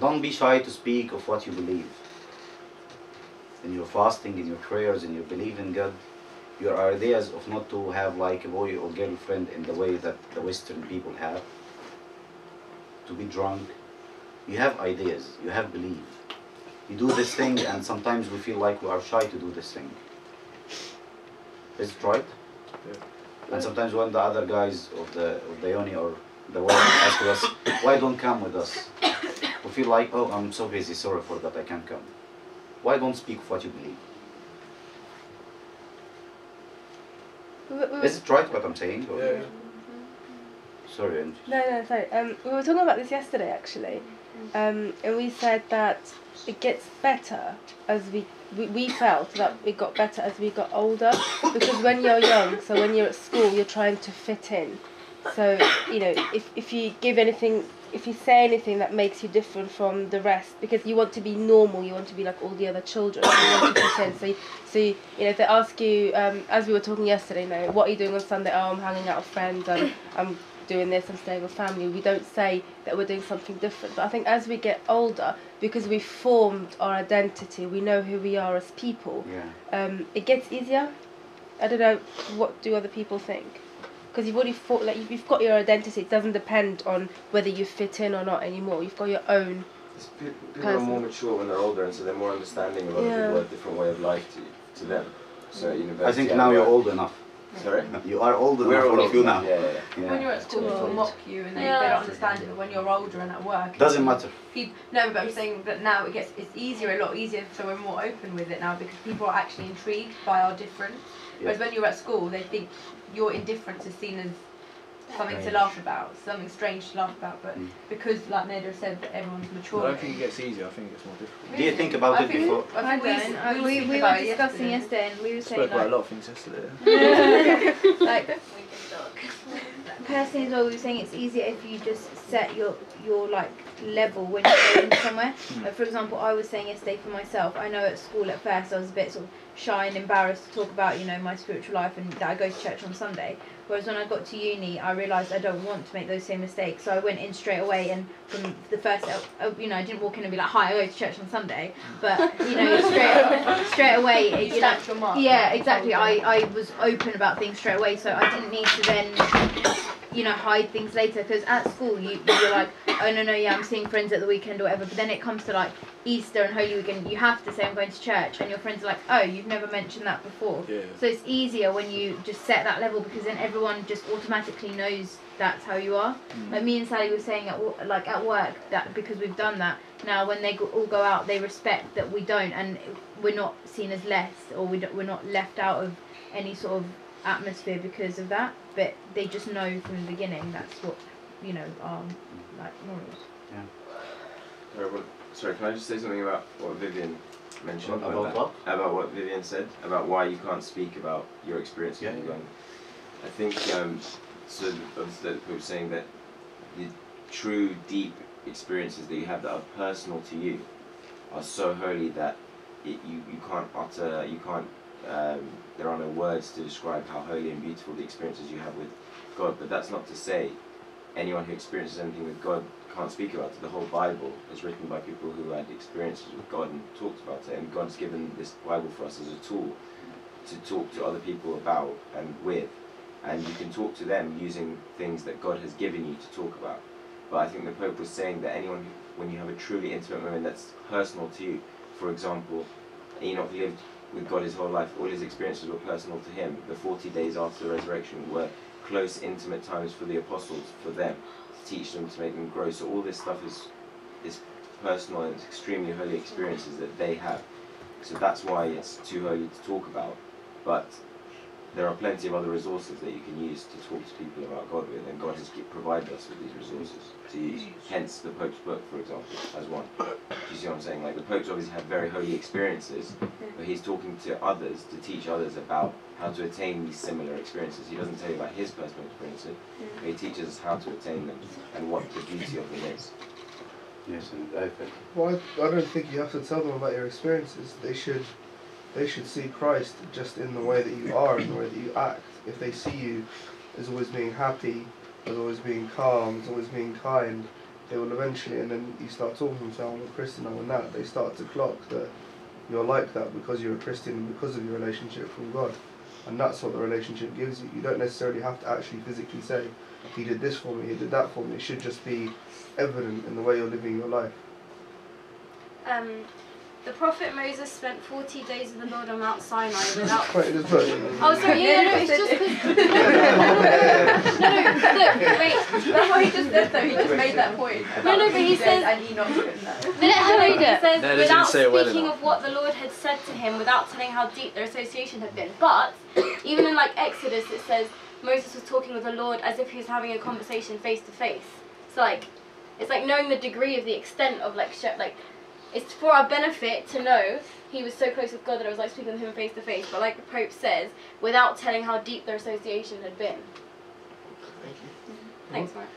Don't be shy to speak of what you believe. In your fasting, in your prayers, in your belief in God, your ideas of not to have like a boy or girlfriend in the way that the Western people have, to be drunk. You have ideas, you have belief. You do this thing, and sometimes we feel like we are shy to do this thing. Is it right? Yeah. And sometimes when the other guys of the of the Yoni or the world ask us, why don't come with us? We feel like, oh, I'm so busy, sorry for that, I can't come. Why don't speak of what you believe? We were- we were- Is it right what I'm saying? Or- Yeah. Sorry, Angie. No, no, sorry. Um, we were talking about this yesterday actually, um, and we said that it gets better as we, we we felt that it got better as we got older because when you're young, so when you're at school, you're trying to fit in. So you know, if if you give anything, if you say anything that makes you different from the rest, because you want to be normal, you want to be like all the other children. You want to in. So you, so you, you know, if they ask you, um, as we were talking yesterday, you know, what are you doing on Sunday? Oh, I'm hanging out with friends. I'm I'm doing this, I'm staying with family. We don't say that we're doing something different. But I think as we get older, because we've formed our identity, we know who we are as people. Yeah. Um, it gets easier. I don't know. What do other people think? Because you've already fought, like you've got your identity. It doesn't depend on whether you fit in or not anymore. You've got your own. It's pe- People are more mature when they're older, and so they're more understanding of other Yeah. people, a different way of life to, to them. So at university, I think at now you're old enough. Sorry, You are old we're enough, all all of you now. Yeah, yeah, yeah. Yeah. When you're at school, Too people mock you and they, Yeah. they don't understand it. But when you're older and at work, Doesn't matter. People, no, but I'm saying that now it gets it's easier, a lot easier, so we're more open with it now because people are actually intrigued by our difference. Whereas when you're at school, they think your indifference is seen as something to laugh about, something strange to laugh about. But Mm. because, like Neda said, that everyone's I mature. don't think it gets easier. I think it gets more difficult. Do you think about I it think- before? I I think we, don't. I- we, we, speak we were discussing yesterday. yesterday and we were Spoke saying about a lot of things yesterday. like personally as well we were saying it's easier if you just set your your like level when you're going somewhere. Like for example i was saying yesterday for myself i know at school at first i was a bit sort of shy and embarrassed to talk about you know my spiritual life and that i go to church on sunday. Whereas when i got to uni i realized i don't want to make those same mistakes. So i went in straight away and from the first uh, you know i didn't walk in and be like hi i go to church on sunday. But you know straight straight away You you mark. yeah, exactly. I, I was open about things straight away, so I didn't need to then, you know, hide things later. Because at school, you you're like, oh no no yeah, I'm seeing friends at the weekend or whatever. But then it comes to like Easter and Holy Weekend, you have to say I'm going to church, and your friends are like, oh, you've never mentioned that before. Yeah. So it's easier when you just set that level because then everyone just automatically knows that's how you are. Mm. Like me and Sally were saying at like at work that because we've done that now when they go, all go out they respect that we don't and we're not seen as less or we don't, we're not left out of any sort of atmosphere because of that. But they just know from the beginning that's what you know are like morals. Sorry, what, sorry, can I just say something about what Vivian mentioned? About that? what? About what Vivian said about why you can't speak about your experiences Yeah, with yeah. I think um, so. Obviously, that was saying that the true, deep experiences that you have that are personal to you are so holy that it, you you can't utter, you can't. Um, there are no words to describe how holy and beautiful the experiences you have with God. But that's not to say anyone who experiences anything with God can't speak about it. The whole Bible is written by people who had experiences with God and talked about it. And God's given this Bible for us as a tool to talk to other people about and with. And you can talk to them using things that God has given you to talk about. But I think the Pope was saying that anyone, who, when you have a truly intimate moment that's personal to you, for example, Enoch lived with God his whole life, all his experiences were personal to him. The 40 days after the resurrection were close, intimate times for the apostles, for them, to teach them, to make them grow. So all this stuff is, is personal and it's extremely holy experiences that they have. So that's why it's too holy to talk about. But there are plenty of other resources that you can use to talk to people about God with, and God has provided us with these resources to use. Hence, the Pope's book, for example, as one. Do you see what I'm saying? Like the Pope's obviously had very holy experiences, but he's talking to others to teach others about how to attain these similar experiences. He doesn't tell you about his personal experiences, but he teaches us how to attain them and what the beauty of them is. Yes, and I think. Well, I, I don't think you have to tell them about your experiences. They should, they should see Christ just in the way that you are, in the way that you act. If they see you as always being happy, as always being calm, as always being kind, they will eventually, and then you start talking to them, I'm a Christian, I'm a that, they start to clock that you're like that because you're a Christian and because of your relationship from God. And that's what the relationship gives you. You don't necessarily have to actually physically say, he did this for me, he did that for me. It should just be evident in the way you're living your life. Um, the prophet Moses spent 40 days with the Lord on Mount Sinai without. Right, just put- Oh, sorry, yeah, no, no, it's just 'cause- No, no, look, wait. That's what he just said though. He just made that point. No, no, but he about says- and Enoch couldn't know. No, no, no, read it it. says No, without say well speaking enough. of what the Lord had said to him, without telling how deep their association had been. But even in like Exodus, it says Moses was talking with the Lord as if he was having a conversation face to face. So like, it's like knowing the degree of the extent of like, sh- like, it's for our benefit to know he was so close with God that it was like speaking with him face to face. But like the Pope says, without telling how deep their association had been. Thank you. Thanks, Mark.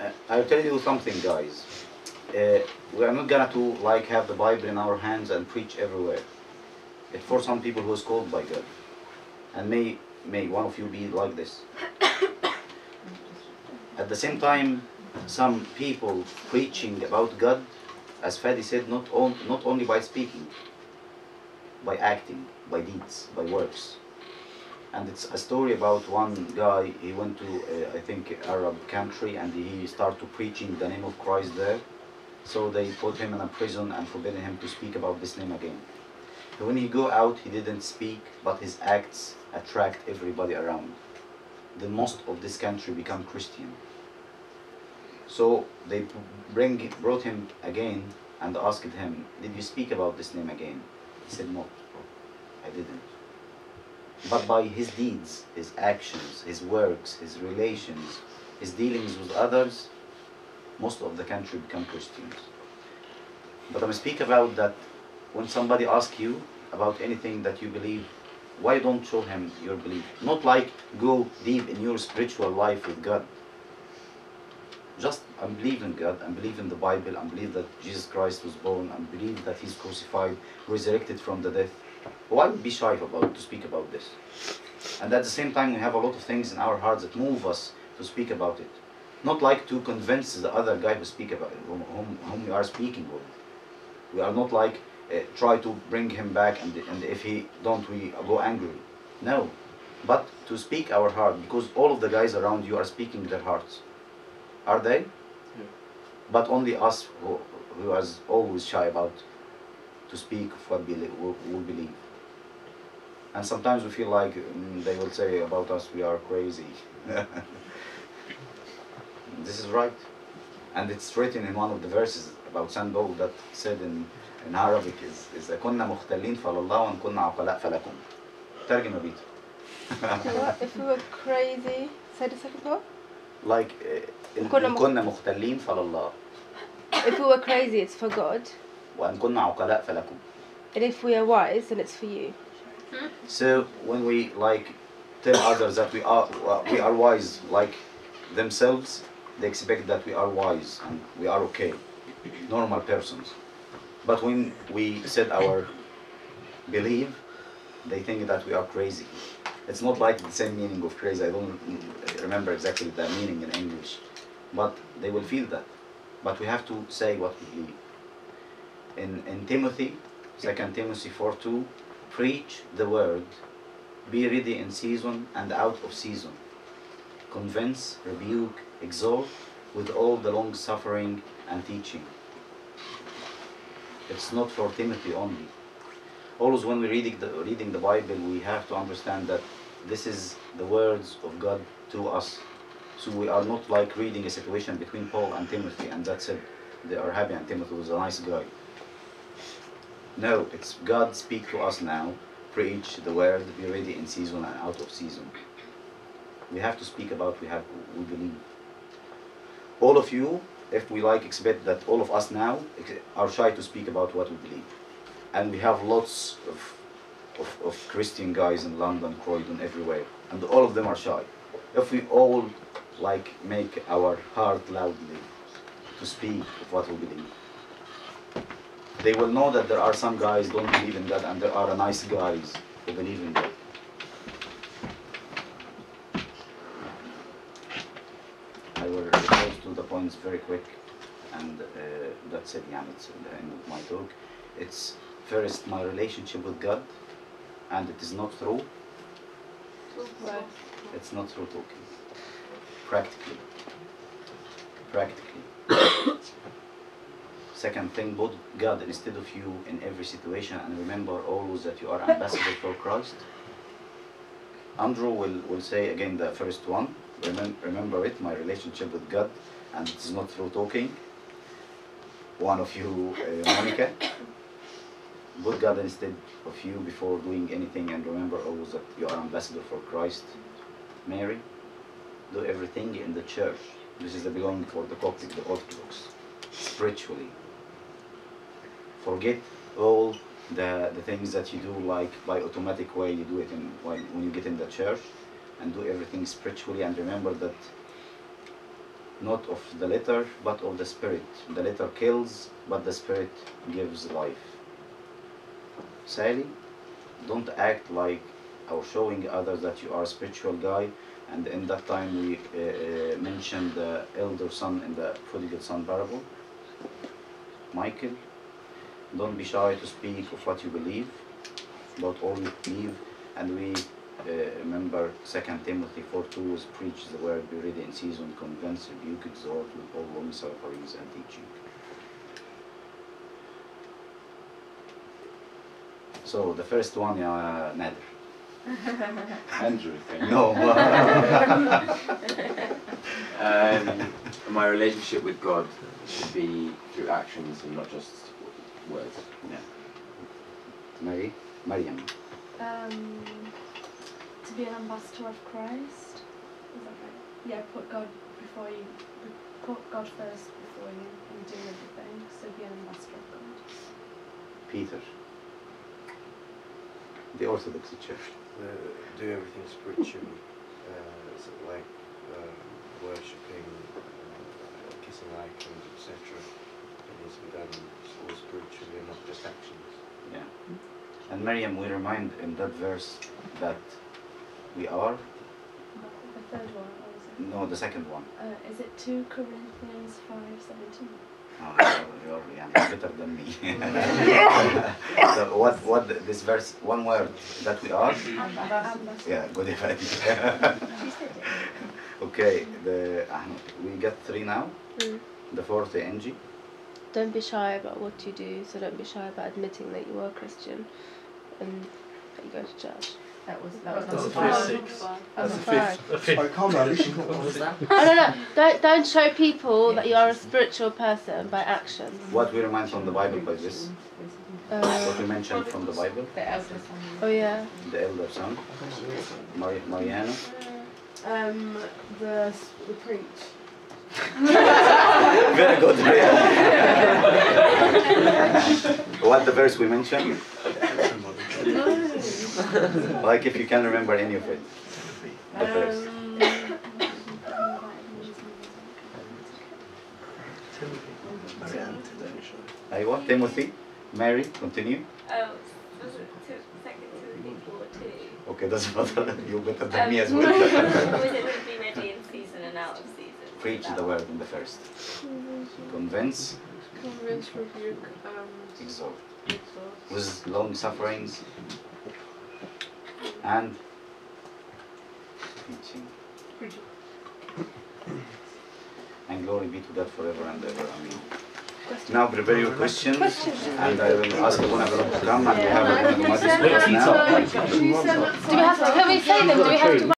Uh, I'll tell you something, guys. Uh, we are not gonna to like have the Bible in our hands and preach everywhere. It's for some people who is called by God, and may may one of you be like this. At the same time, some people preaching about God, as Fadi said, not on, not only by speaking, by acting, by deeds, by works. And it's a story about one guy. He went to, uh, I think, Arab country, and he started preaching the name of Christ there. So they put him in a prison and forbidden him to speak about this name again. When he go out, he didn't speak, but his acts attract everybody around. The most of this country become Christian. So they bring brought him again and asked him, "Did you speak about this name again?" He said, "No, I didn't." But by his deeds, his actions, his works, his relations, his dealings with others, most of the country become Christians. But I'm speak about that when somebody asks you about anything that you believe, why don't show him your belief? Not like go deep in your spiritual life with God. Just I believe in God, I believe in the Bible, I believe that Jesus Christ was born, I believe that He's crucified, resurrected from the death. Why would be shy about to speak about this? And at the same time, we have a lot of things in our hearts that move us to speak about it. Not like to convince the other guy who speak about it, whom, whom, we are speaking with. We are not like uh, try to bring him back, and, and if he don't, we go angry. No, but to speak our heart, because all of the guys around you are speaking their hearts. Are they? Yeah. But only us who, who is always shy about to speak of what we, we, we believe. And sometimes we feel like mm, they will say about us we are crazy. this is right. And it's written in one of the verses about St. Paul that said in, in Arabic is, is كنا مختلين فلله وإن كنا عقلاء فلكم. ترجمة بيتو. What? If we were crazy, say the second part. like uh, إن كنا إن مخ- كنا مختلين فلله If we were crazy, it's for God, وإن كنا عقلاء فلكم. and if we are wise, then it's for you. So when we like tell others that we are uh, we are wise like themselves, they expect that we are wise and we are okay, normal persons. But when we said our belief, they think that we are crazy. It's not like the same meaning of crazy. I don't remember exactly the meaning in English, but they will feel that. But we have to say what we believe. In in Timothy, Second Timothy four two preach the word, be ready in season and out of season. Convince, rebuke, exhort with all the long suffering and teaching. It's not for Timothy only. Always when we're reading the, reading the Bible, we have to understand that this is the words of God to us. So we are not like reading a situation between Paul and Timothy and that's it. They are happy and Timothy was a nice guy. No, it's God speak to us now. Preach the word, be ready in season and out of season. We have to speak about we have we believe. All of you, if we like expect that all of us now are shy to speak about what we believe. And we have lots of, of, of Christian guys in London, Croydon, everywhere. And all of them are shy. If we all like make our heart loudly to speak of what we believe they will know that there are some guys don't believe in God and there are nice guys who believe in God. I will close to the points very quick, and uh, that's it. Yeah, it's the end of my talk. It's first my relationship with God, and it is not through. It's not through talking. Practically. Practically. Second thing, put God instead of you in every situation and remember always that you are ambassador for Christ. Andrew will, will say again the first one. Remem- remember it, my relationship with God, and it is not through talking. One of you, uh, Monica. Put God instead of you before doing anything and remember always that you are ambassador for Christ. Mary, do everything in the church. This is the belonging for the Coptic, the Orthodox, spiritually. Forget all the, the things that you do like by automatic way you do it in when, you get in the church and do everything spiritually and remember that not of the letter but of the spirit. The letter kills but the spirit gives life. Sally, don't act like or showing others that you are a spiritual guy and in that time we uh, uh, mentioned the elder son in the prodigal son parable. Michael, don't be shy to speak of what you believe, but always believe. And we uh, remember 2 Timothy 4 2 was preach the word, be ready in season, convince, rebuke, exhort with all long sufferings and teaching. So the first one, yeah, Nader. Andrew, thank you. No. Um, my relationship with God should be through actions and not just words. yeah. Mary, Mariam. Um, to be an ambassador of Christ. Is that right? Yeah, put God before you. Put God first before you and do everything. So be an ambassador of God. Peter. The Orthodox Church. Uh, do everything spiritually, uh, sort like um, worshipping, uh, kissing icons, etc. It needs to be done all spiritually and not just actions. Yeah. And Miriam, we remind in that verse that we are, The third one, or is no, the second one. Uh, is it 2 Corinthians 5 17? You're, you're better than me. so what, what this verse, one word that we are? Yeah, good okay, the, uh, we got three now. Mm. The fourth, the Angie. Don't be shy about what you do, so don't be shy about admitting that you are a Christian and that you go to church. That was that was That's number the five. first six. That's That's a the five. fifth. The fifth. Alright, calm down. Listen. What was that? Oh no no! Don't don't show people that you are a spiritual person by actions. What we remind from the Bible by this? What Uh, we mentioned from the Bible? The elder son. oh yeah. The elder son, Mari- Mariana. Um, the the preach. Very good. what the verse we mentioned? like if you can remember any of it. The verse. Um, Aywa, Timothy, Mary, continue. Oh, it two, second Timothy four two? Okay, doesn't matter. You're better than me as Um, well. was it be ready in season and out of season? Preach the word in the first. Convince, convince, rebuke, um, exhort. exhort. With long sufferings and teaching. And glory be to God forever and ever. Amen. Now prepare your questions, and I will ask Abuna Garab to come and we have Abuna Gumadis with us. Do we have to? Can we say them? Do we have to?